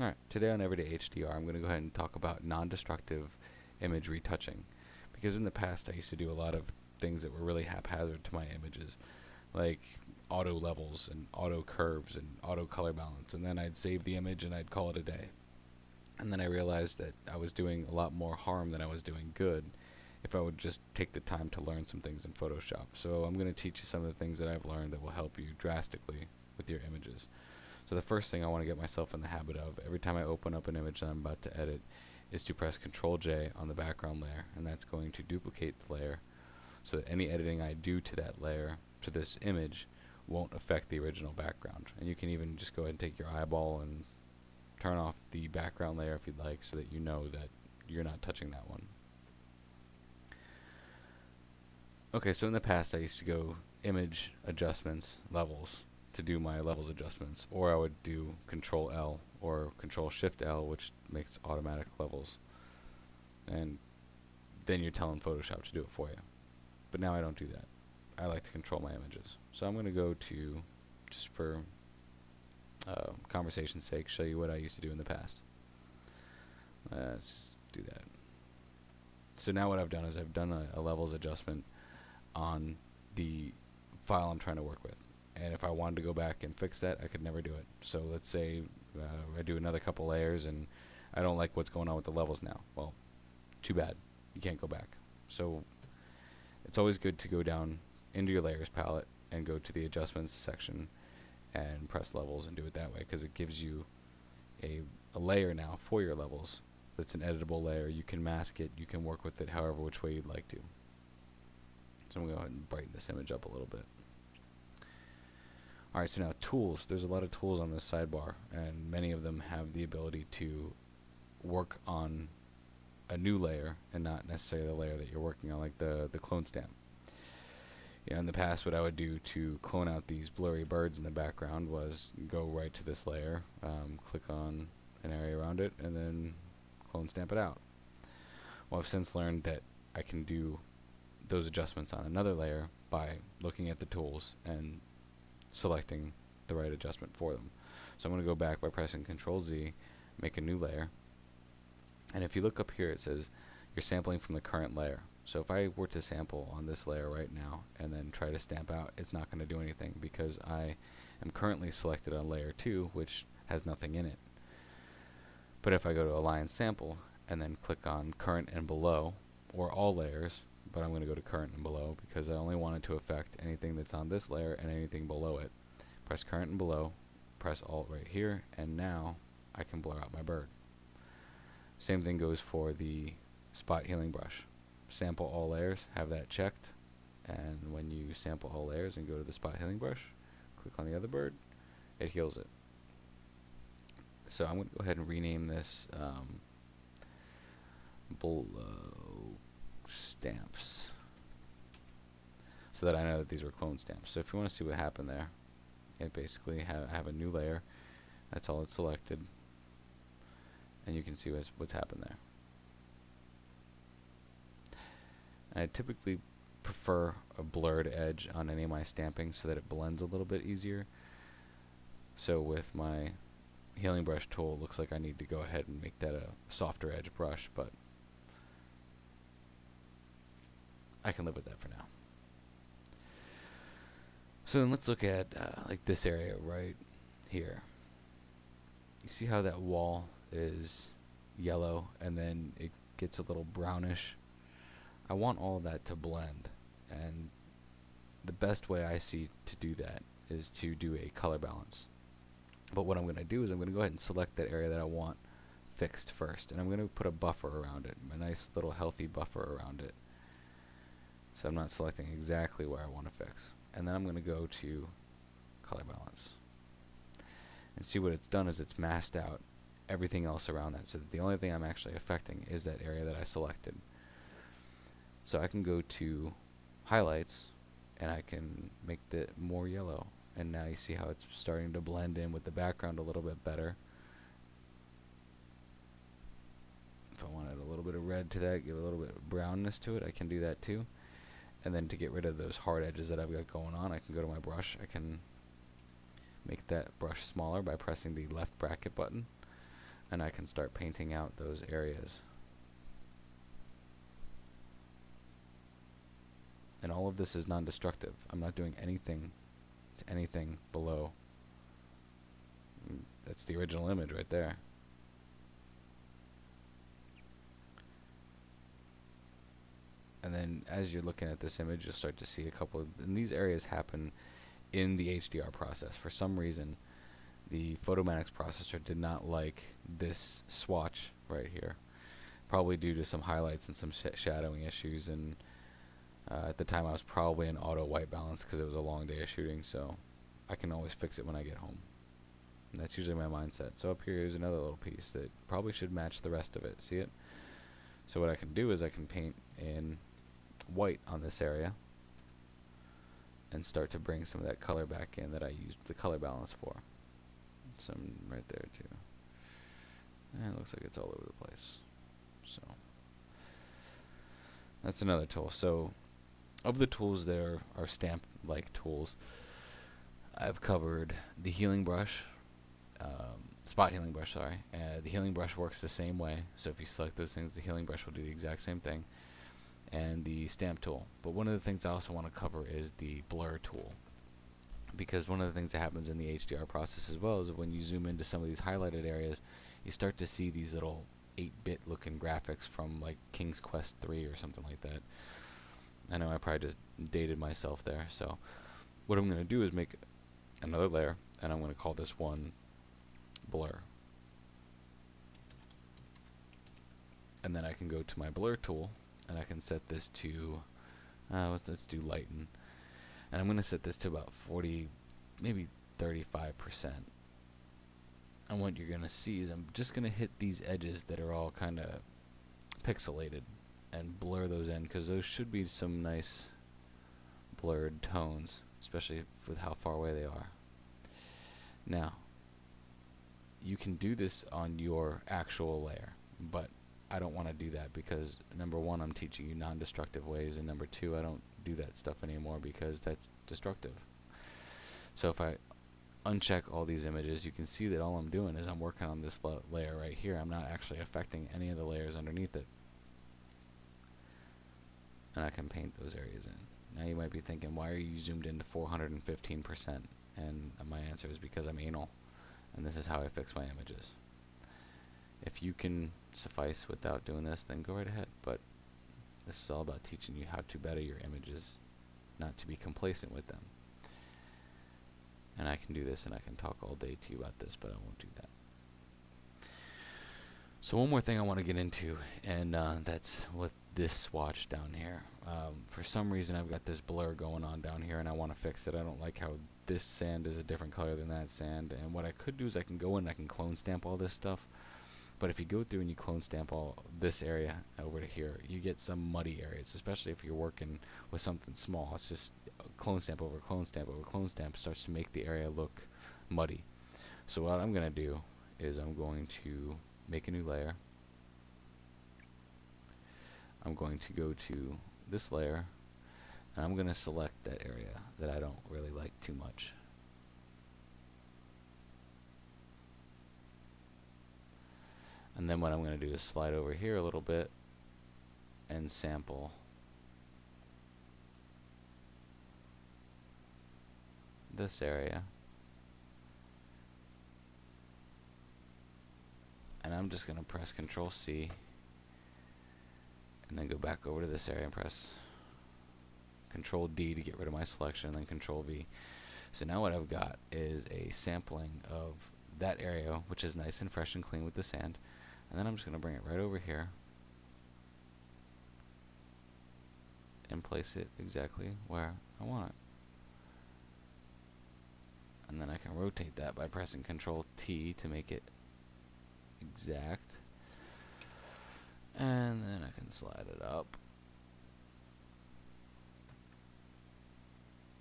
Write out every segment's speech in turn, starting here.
Alright, today on Everyday HDR I'm going to go ahead and talk about non-destructive image retouching. Because in the past I used to do a lot of things that were really haphazard to my images, like auto levels and auto curves and auto color balance, and then I'd save the image and I'd call it a day. And then I realized that I was doing a lot more harm than I was doing good if I would just take the time to learn some things in Photoshop. So I'm going to teach you some of the things that I've learned that will help you drastically with your images. So the first thing I want to get myself in the habit of every time I open up an image that I'm about to edit is to press Control J on the background layer and that's going to duplicate the layer so that any editing I do to that layer to this image won't affect the original background. And you can even just go ahead and take your eyeball and turn off the background layer if you'd like so that you know that you're not touching that one. Okay, so in the past I used to go image adjustments levels to do my levels adjustments or I would do control L or control shift L which makes automatic levels. And then you're telling Photoshop to do it for you. But now I don't do that. I like to control my images. So I'm going to go to just for uh, conversation's sake show you what I used to do in the past. Let's do that. So now what I've done is I've done a, a levels adjustment on the file I'm trying to work with and if I wanted to go back and fix that I could never do it. So let's say uh, I do another couple layers and I don't like what's going on with the levels now. Well too bad. You can't go back. So it's always good to go down into your layers palette and go to the adjustments section and press levels and do it that way because it gives you a, a layer now for your levels that's an editable layer. You can mask it. You can work with it however which way you'd like to. So I'm going to go ahead and brighten this image up a little bit Alright, so now tools. There's a lot of tools on this sidebar, and many of them have the ability to work on a new layer and not necessarily the layer that you're working on, like the, the clone stamp. In the past, what I would do to clone out these blurry birds in the background was go right to this layer, um, click on an area around it, and then clone stamp it out. Well, I've since learned that I can do those adjustments on another layer by looking at the tools and selecting the right adjustment for them. So I'm going to go back by pressing Control Z, make a new layer. And if you look up here, it says you're sampling from the current layer. So if I were to sample on this layer right now and then try to stamp out, it's not going to do anything because I am currently selected on layer 2, which has nothing in it. But if I go to Align Sample and then click on Current and Below, or all layers, but I'm going to go to current and below because I only want it to affect anything that's on this layer and anything below it. Press current and below, press alt right here, and now I can blur out my bird. Same thing goes for the spot healing brush. Sample all layers, have that checked, and when you sample all layers and go to the spot healing brush, click on the other bird, it heals it. So I'm going to go ahead and rename this um, below stamps so that I know that these were clone stamps. So if you want to see what happened there, it basically ha have a new layer. That's all it's selected. And you can see what's, what's happened there. I typically prefer a blurred edge on any of my stamping so that it blends a little bit easier. So with my healing brush tool, it looks like I need to go ahead and make that a softer edge brush, but I can live with that for now. So then let's look at uh, like this area right here. You see how that wall is yellow and then it gets a little brownish? I want all of that to blend and the best way I see to do that is to do a color balance. But what I'm going to do is I'm going to go ahead and select that area that I want fixed first and I'm going to put a buffer around it, a nice little healthy buffer around it. So I'm not selecting exactly where I want to fix. And then I'm going to go to color balance. And see what it's done is it's masked out everything else around that. So that the only thing I'm actually affecting is that area that I selected. So I can go to highlights and I can make it more yellow. And now you see how it's starting to blend in with the background a little bit better. If I wanted a little bit of red to that, give a little bit of brownness to it, I can do that too and then to get rid of those hard edges that I've got going on I can go to my brush I can make that brush smaller by pressing the left bracket button and I can start painting out those areas. And all of this is non-destructive. I'm not doing anything to anything below. Mm, that's the original image right there. And then as you're looking at this image, you'll start to see a couple of, and these areas happen in the HDR process. For some reason, the Photomatix processor did not like this swatch right here. Probably due to some highlights and some sh shadowing issues. And uh, at the time, I was probably in auto white balance because it was a long day of shooting. So I can always fix it when I get home. And that's usually my mindset. So up here is another little piece that probably should match the rest of it. See it? So what I can do is I can paint in white on this area and start to bring some of that color back in that I used the color balance for. Some right there too. And it looks like it's all over the place. So that's another tool. So of the tools there are stamp like tools, I've covered the healing brush, um, spot healing brush, sorry. Uh, the healing brush works the same way. So if you select those things, the healing brush will do the exact same thing. And the stamp tool. But one of the things I also want to cover is the blur tool because one of the things that happens in the HDR process as well is when you zoom into some of these highlighted areas, you start to see these little 8-bit looking graphics from like King's Quest 3 or something like that. I know I probably just dated myself there. So what I'm going to do is make another layer, and I'm going to call this one blur. And then I can go to my blur tool, and I can set this to, uh, let's, let's do lighten and I'm going to set this to about 40 maybe 35% and what you're going to see is I'm just going to hit these edges that are all kind of pixelated and blur those in because those should be some nice blurred tones especially with how far away they are. Now you can do this on your actual layer but I don't want to do that because number one I'm teaching you non-destructive ways and number two I don't do that stuff anymore because that's destructive. So if I uncheck all these images, you can see that all I'm doing is I'm working on this la layer right here. I'm not actually affecting any of the layers underneath it. And I can paint those areas in. Now you might be thinking, why are you zoomed into 415%? And my answer is because I'm anal. And this is how I fix my images. If you can suffice without doing this, then go right ahead. But this is all about teaching you how to better your images, not to be complacent with them. And I can do this and I can talk all day to you about this, but I won't do that. So one more thing I want to get into, and uh, that's with this swatch down here. Um, for some reason I've got this blur going on down here and I want to fix it. I don't like how this sand is a different color than that sand. And what I could do is I can go in and I can clone stamp all this stuff. But if you go through and you clone stamp all this area over to here, you get some muddy areas, especially if you're working with something small. It's just uh, clone stamp over clone stamp over clone stamp starts to make the area look muddy. So what I'm going to do is I'm going to make a new layer. I'm going to go to this layer and I'm going to select that area that I don't really like too much. And then what I'm going to do is slide over here a little bit and sample this area. And I'm just going to press Control C and then go back over to this area and press Control D to get rid of my selection and then Control V. So now what I've got is a sampling of that area which is nice and fresh and clean with the sand and then I'm just going to bring it right over here and place it exactly where I want it. And then I can rotate that by pressing Control T to make it exact. And then I can slide it up.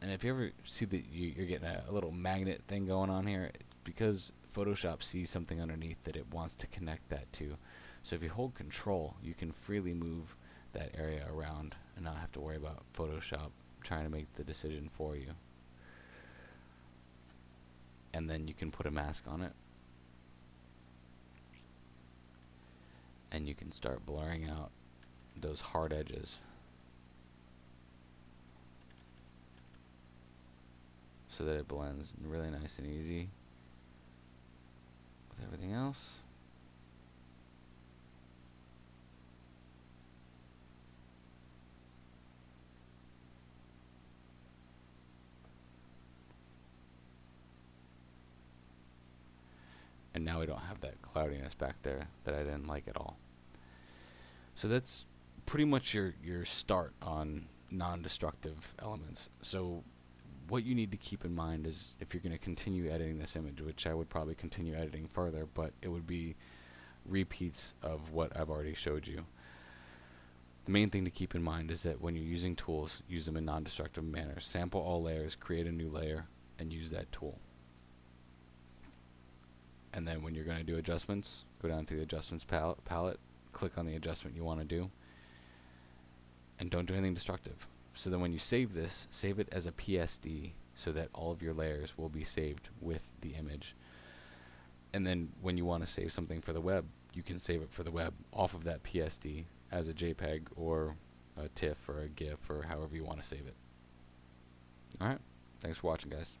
And if you ever see that you're getting a, little magnet thing going on here, because Photoshop sees something underneath that it wants to connect that to. So if you hold control, you can freely move that area around and not have to worry about Photoshop trying to make the decision for you. And then you can put a mask on it. and you can start blurring out those hard edges. So that it blends really nice and easy with everything else. and now we don't have that cloudiness back there that I didn't like at all. So that's pretty much your, your start on non-destructive elements. So what you need to keep in mind is if you're going to continue editing this image, which I would probably continue editing further, but it would be repeats of what I've already showed you. The main thing to keep in mind is that when you're using tools, use them in non-destructive manner. Sample all layers, create a new layer, and use that tool and then when you're going to do adjustments, go down to the adjustments palette, palette, click on the adjustment you want to do, and don't do anything destructive. So then when you save this, save it as a PSD so that all of your layers will be saved with the image. And then when you want to save something for the web, you can save it for the web off of that PSD as a JPEG or a TIFF or a GIF or however you want to save it. Alright, thanks for watching guys.